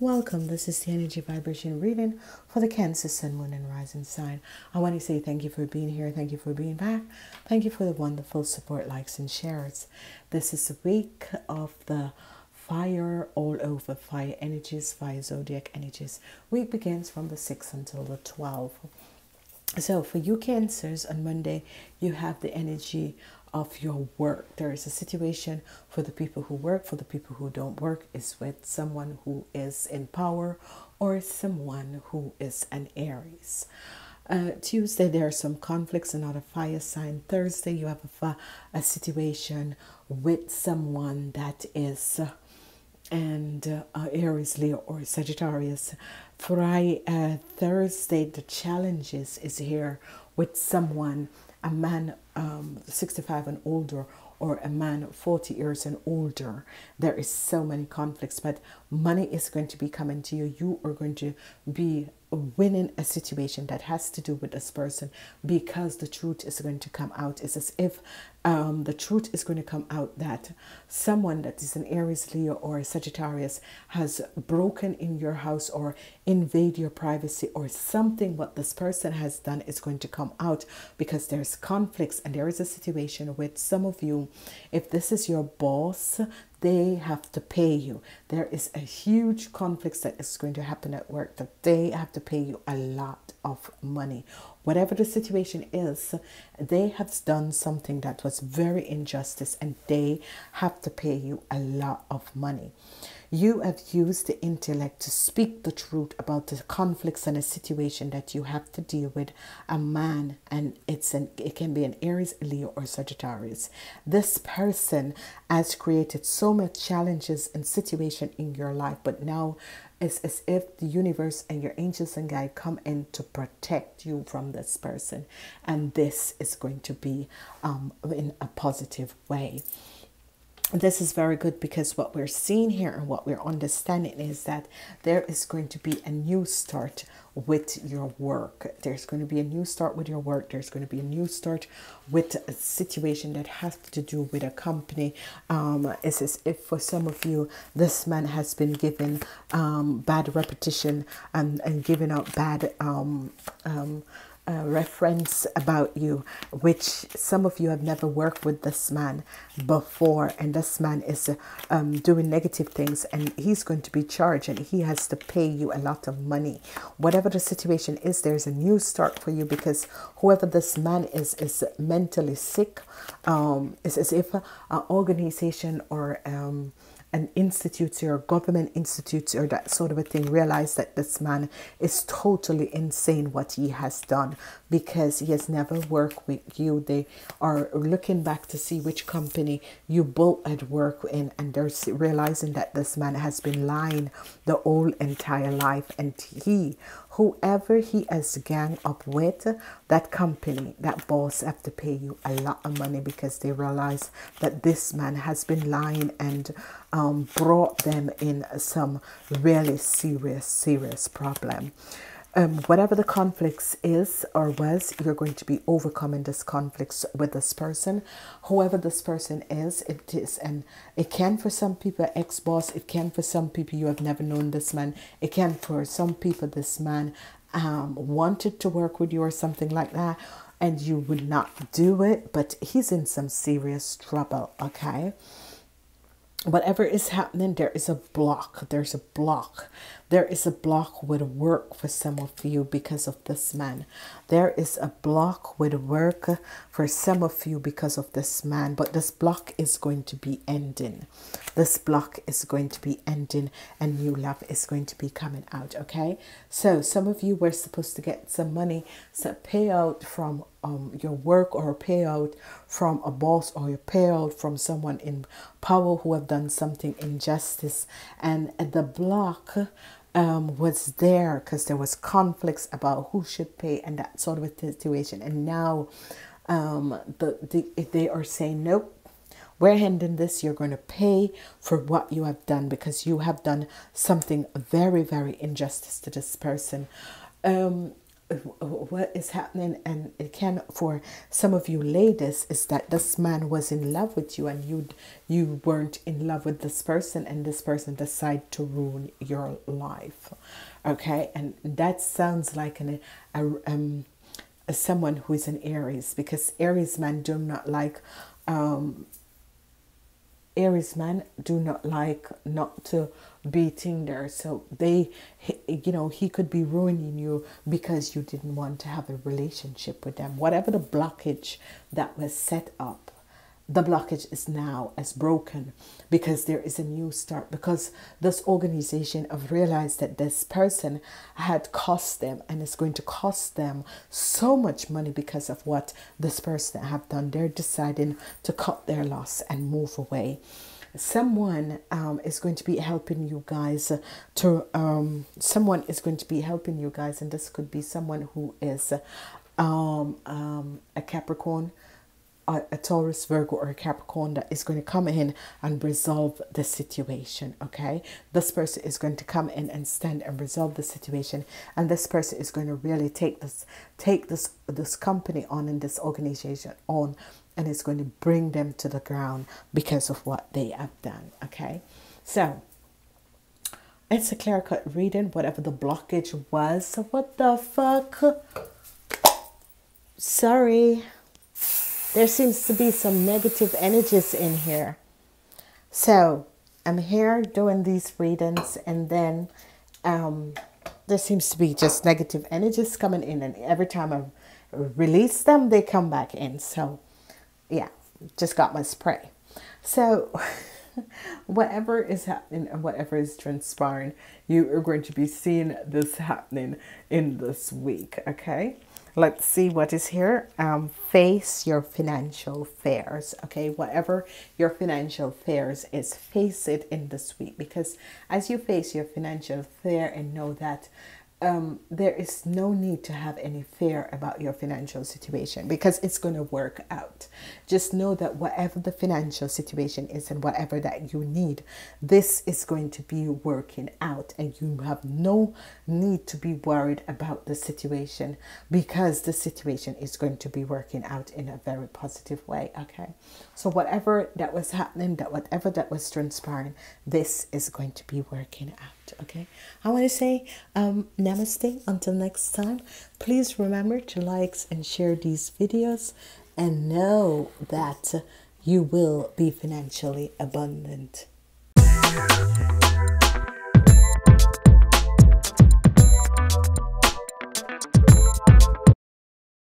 Welcome. This is the energy vibration reading for the Cancer Sun, Moon, and Rising sign. I want to say thank you for being here. Thank you for being back. Thank you for the wonderful support, likes, and shares. This is the week of the fire all over fire energies, fire zodiac energies. Week begins from the 6th until the 12th. So for you cancers on Monday, you have the energy of your work. There is a situation for the people who work, for the people who don't work, is with someone who is in power or someone who is an Aries. Uh, Tuesday, there are some conflicts, another fire sign. Thursday, you have a, a situation with someone that is uh, and uh, Aries, Leo, or Sagittarius. Friday, uh, Thursday, the challenges is here with someone a man um, 65 and older or a man 40 years and older. There is so many conflicts but money is going to be coming to you. You are going to be winning a situation that has to do with this person because the truth is going to come out. It's as if um, the truth is going to come out that someone that is an Aries, Leo, or a Sagittarius has broken in your house or invade your privacy or something what this person has done is going to come out because there's conflicts and there is a situation with some of you if this is your boss they have to pay you. There is a huge conflict that is going to happen at work that they have to pay you a lot of money. Whatever the situation is, they have done something that was very injustice and they have to pay you a lot of money. You have used the intellect to speak the truth about the conflicts and a situation that you have to deal with a man, and it's an it can be an Aries, Leo, or Sagittarius. This person has created so much challenges and situation in your life, but now it's as if the universe and your angels and guide come in to protect you from this person, and this is going to be um, in a positive way this is very good because what we're seeing here and what we're understanding is that there is going to be a new start with your work. There's going to be a new start with your work. There's going to be a new start with a situation that has to do with a company. Um, it's as if for some of you, this man has been given um, bad repetition and, and giving out bad um, um, reference about you, which some of you have never worked with this man before, and this man is um, doing negative things, and he's going to be charged, and he has to pay you a lot of money. Whatever the situation is, there's a new start for you because whoever this man is is mentally sick. Um, it's as if an organization or um, an institute or government institute or that sort of a thing realize that this man is totally insane what he has done. Because he has never worked with you. They are looking back to see which company you both had worked in and they're realizing that this man has been lying the whole entire life. And he whoever he has gang up with, that company, that boss have to pay you a lot of money because they realize that this man has been lying and um, brought them in some really serious, serious problem um, whatever the conflicts is or was, you're going to be overcoming this conflicts with this person. Whoever this person is, it is, and it can for some people ex boss. It can for some people you have never known this man. It can for some people this man um, wanted to work with you or something like that, and you would not do it. But he's in some serious trouble. Okay whatever is happening, there is a block. There's a block. There is a block with work for some of you because of this man. There is a block with work for some of you because of this man. But this block is going to be ending. This block is going to be ending and new love is going to be coming out. Okay. So some of you were supposed to get some money, some payout from um, your work or a payout from a boss or a payout from someone in power who have done something injustice and the block um, was there because there was conflicts about who should pay and that sort of a situation. And now um, the, the they are saying nope we're handing this you're going to pay for what you have done because you have done something very very injustice to this person. Um, what is happening and it can for some of you ladies is that this man was in love with you and you you weren't in love with this person and this person decided to ruin your life okay? And that sounds like an a, um someone who is an aries because aries men do not like um Aries men do not like not to be there. So they, you know, he could be ruining you because you didn't want to have a relationship with them. Whatever the blockage that was set up the blockage is now as broken because there is a new start because this organization have realized that this person had cost them and it's going to cost them so much money because of what this person have done. They're deciding to cut their loss and move away. Someone um, is going to be helping you guys to um, someone is going to be helping you guys and this could be someone who is um, um a capricorn a, a Taurus, Virgo, or a Capricorn that is going to come in and resolve the situation. Okay, this person is going to come in and stand and resolve the situation, and this person is going to really take this, take this, this company on and this organization on, and it's going to bring them to the ground because of what they have done. Okay, so it's a clear cut reading, whatever the blockage was. So, what the fuck? Sorry there seems to be some negative energies in here. So I'm here doing these readings, and then um, there seems to be just negative energies coming in, and every time I release them, they come back in. So, yeah, just got my spray. So, whatever is happening and whatever is transpiring, you are going to be seeing this happening in this week, okay? Let's see what is here. Um, face your financial fears okay? Whatever your financial fears is face it in this week because as you face your financial fear and know that um, there is no need to have any fear about your financial situation because it's going to work out. Just know that whatever the financial situation is and whatever that you need, this is going to be working out, and you have no need to be worried about the situation because the situation is going to be working out in a very positive way. Okay, so whatever that was happening, that whatever that was transpiring, this is going to be working out okay. I want to say um namaste. Until next time please remember to like and share these videos and know that you will be financially abundant